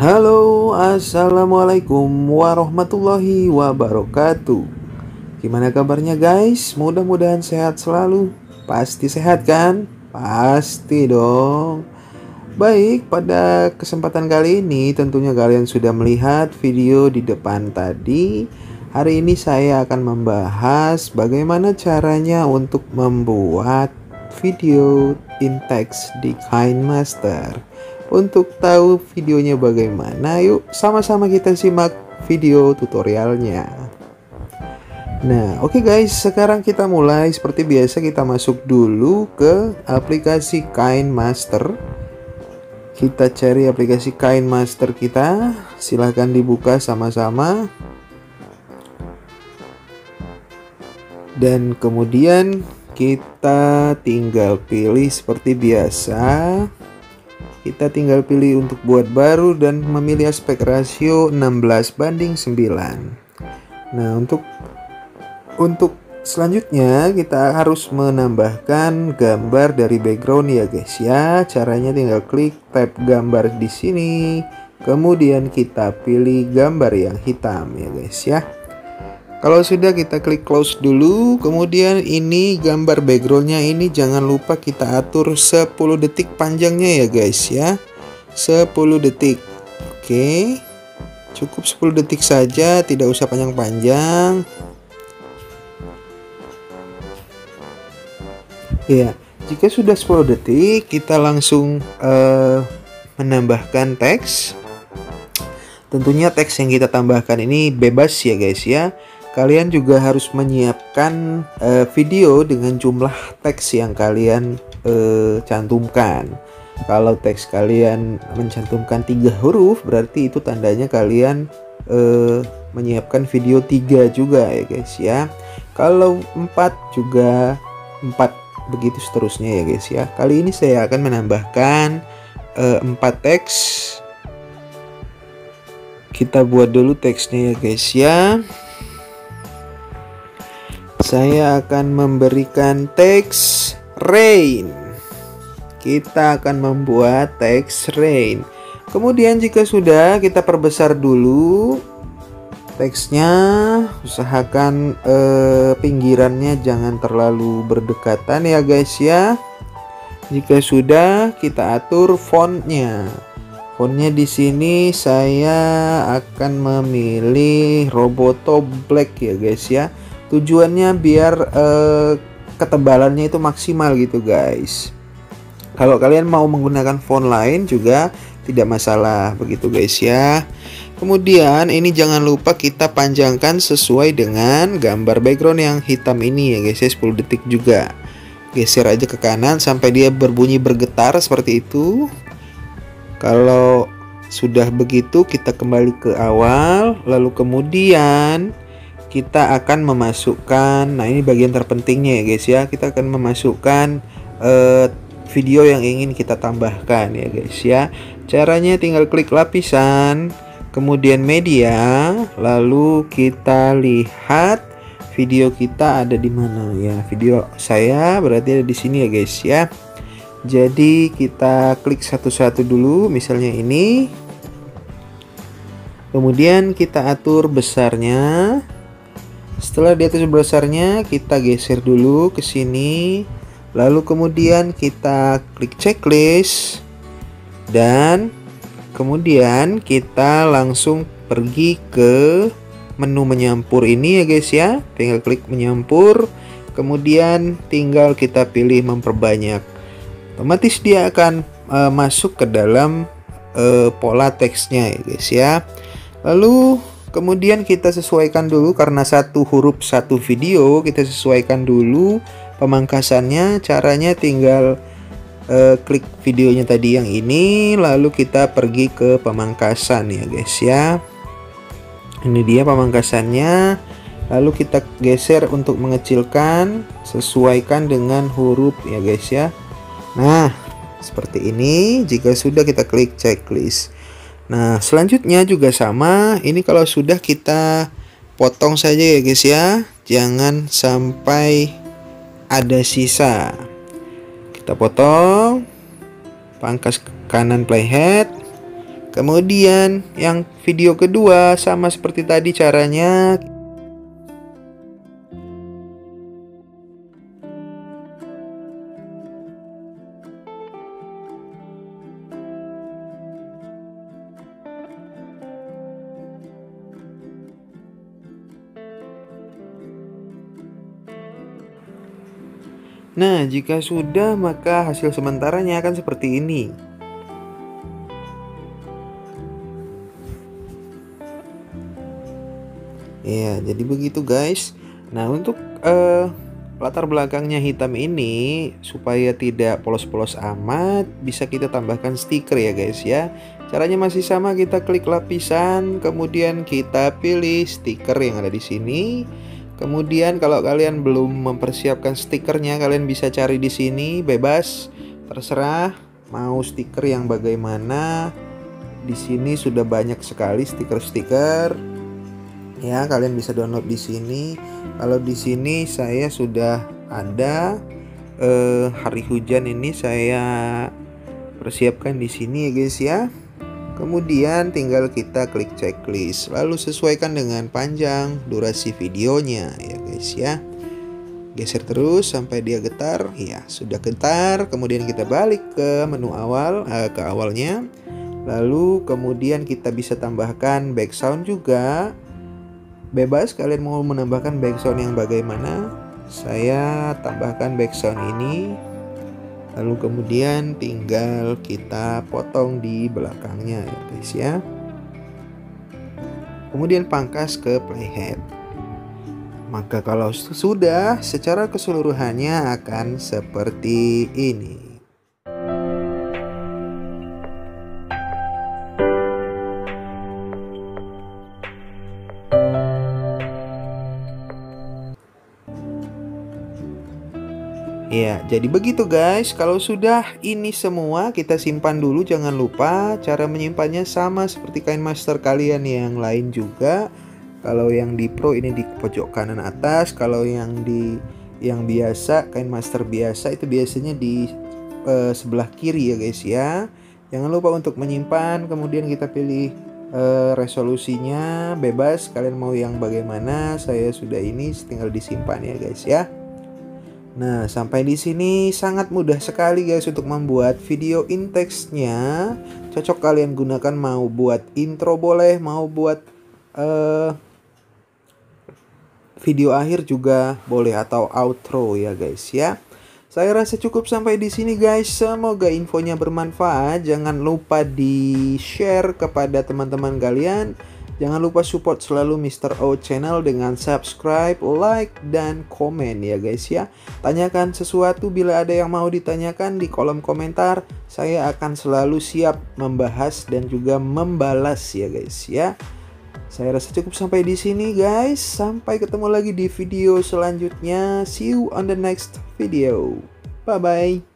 Halo, assalamualaikum warahmatullahi wabarakatuh. Gimana kabarnya, guys? Mudah-mudahan sehat selalu. Pasti sehat kan? Pasti dong. Baik, pada kesempatan kali ini tentunya kalian sudah melihat video di depan tadi. Hari ini saya akan membahas bagaimana caranya untuk membuat video in text di KineMaster. Untuk tahu videonya bagaimana, yuk sama-sama kita simak video tutorialnya. Nah, oke okay guys, sekarang kita mulai seperti biasa kita masuk dulu ke aplikasi Kain Master. Kita cari aplikasi Kain Master kita, silahkan dibuka sama-sama. Dan kemudian kita tinggal pilih seperti biasa kita tinggal pilih untuk buat baru dan memilih aspek rasio 16 banding 9 nah untuk untuk selanjutnya kita harus menambahkan gambar dari background ya guys ya. Caranya tinggal klik tab gambar di sini. Kemudian kita pilih gambar yang hitam ya guys ya kalau sudah kita klik close dulu, kemudian ini gambar backgroundnya ini jangan lupa kita atur 10 detik panjangnya ya guys ya. 10 detik. Oke. Cukup 10 detik saja, tidak usah panjang-panjang. Ya, jika sudah 10 detik, kita langsung uh, menambahkan teks. Tentunya teks yang kita tambahkan ini bebas ya guys ya kalian juga harus menyiapkan uh, video dengan jumlah teks yang kalian uh, cantumkan. Kalau teks kalian mencantumkan tiga huruf, berarti itu tandanya kalian uh, menyiapkan video tiga juga ya guys ya. Kalau empat juga empat begitu seterusnya ya guys ya. Kali ini saya akan menambahkan empat teks. Kita buat dulu teksnya ya guys ya saya akan memberikan teks rain. Kita akan membuat teks rain. Kemudian jika sudah kita perbesar dulu teksnya, usahakan eh, pinggirannya jangan terlalu berdekatan ya guys ya. Jika sudah kita atur fontnya. Fontnya di sini saya akan memilih Roboto Black ya guys ya tujuannya biar uh, ketebalannya itu maksimal gitu guys. Kalau kalian mau menggunakan font lain juga tidak masalah begitu guys ya. Kemudian ini jangan lupa kita panjangkan sesuai dengan gambar background yang hitam ini ya guys ya. 10 detik juga. Geser aja ke kanan sampai dia berbunyi bergetar seperti itu. Kalau sudah begitu kita kembali ke awal. Lalu kemudian kita akan memasukkan nah ini bagian terpentingnya ya guys ya. Kita akan memasukkan uh, video yang ingin kita tambahkan ya guys ya. Caranya tinggal klik lapisan kemudian media lalu kita lihat video kita ada di mana ya. Video saya berarti ada di sini ya guys ya. Jadi kita klik satu-satu dulu misalnya ini. Kemudian kita atur besarnya setelah di atas besarnya kita geser dulu ke sini. Lalu kemudian kita klik checklist dan kemudian kita langsung pergi ke menu menyampur ini ya guys ya. Tinggal klik menyampur, kemudian tinggal kita pilih memperbanyak. Otomatis dia akan uh, masuk ke dalam uh, pola teksnya ya guys ya. Lalu Kemudian kita sesuaikan dulu karena satu huruf satu video kita sesuaikan dulu pemangkasannya. Caranya tinggal uh, klik videonya tadi yang ini lalu kita pergi ke pemangkasan ya guys ya. Ini dia pemangkasannya. Lalu kita geser untuk mengecilkan sesuaikan dengan huruf ya guys ya. Nah, seperti ini jika sudah kita klik checklist. Nah, selanjutnya juga sama. Ini kalau sudah kita potong saja ya guys ya. Jangan sampai ada sisa. Kita potong. Pangkas kanan playhead. Kemudian yang video kedua sama seperti tadi caranya Nah, jika sudah, maka hasil sementaranya akan seperti ini. Ya, jadi begitu guys. Nah, untuk uh, latar belakangnya hitam ini supaya tidak polos-polos amat, bisa kita tambahkan stiker ya guys ya. Caranya masih sama, kita klik lapisan, kemudian kita pilih stiker yang ada di sini. Kemudian kalau kalian belum mempersiapkan stikernya, kalian bisa cari di sini bebas, terserah mau stiker yang bagaimana. Di sini sudah banyak sekali stiker-stiker. Ya, kalian bisa download di sini. Kalau di sini saya sudah ada eh, hari hujan ini saya persiapkan di sini ya guys ya. Kemudian tinggal kita klik checklist, lalu sesuaikan dengan panjang durasi videonya ya guys ya. Geser terus sampai dia getar, ya sudah getar. Kemudian kita balik ke menu awal, eh, ke awalnya. Lalu kemudian kita bisa tambahkan background juga. Bebas kalian mau menambahkan background yang bagaimana. Saya tambahkan background ini lalu kemudian tinggal kita potong di belakangnya ya guys ya. Kemudian pangkas ke playhead. Maka kalau sudah secara keseluruhannya akan seperti ini Ya, jadi begitu guys. Kalau sudah ini semua kita simpan dulu. Jangan lupa cara menyimpannya sama seperti kain master kalian yang lain juga. Kalau yang di pro ini di pojok kanan atas. Kalau yang di yang biasa kain master biasa itu biasanya di uh, sebelah kiri ya guys ya. Jangan lupa untuk menyimpan. Kemudian kita pilih uh, resolusinya bebas. Kalian mau yang bagaimana? Saya sudah ini tinggal disimpan ya guys ya. Nah, sampai di sini sangat mudah sekali guys untuk membuat video in text-nya. Cocok kalian gunakan mau buat intro boleh, mau buat uh, video akhir juga boleh atau outro ya guys ya. Saya rasa cukup sampai di sini guys. Semoga infonya bermanfaat. Jangan lupa di-share kepada teman-teman kalian Jangan lupa support selalu Mr. O channel dengan subscribe, like, dan komen ya guys ya. Tanyakan sesuatu bila ada yang mau ditanyakan di kolom komentar. Saya akan selalu siap membahas dan juga membalas ya guys ya. Saya rasa cukup sampai di sini guys. Sampai ketemu lagi di video selanjutnya. See you on the next video. Bye bye.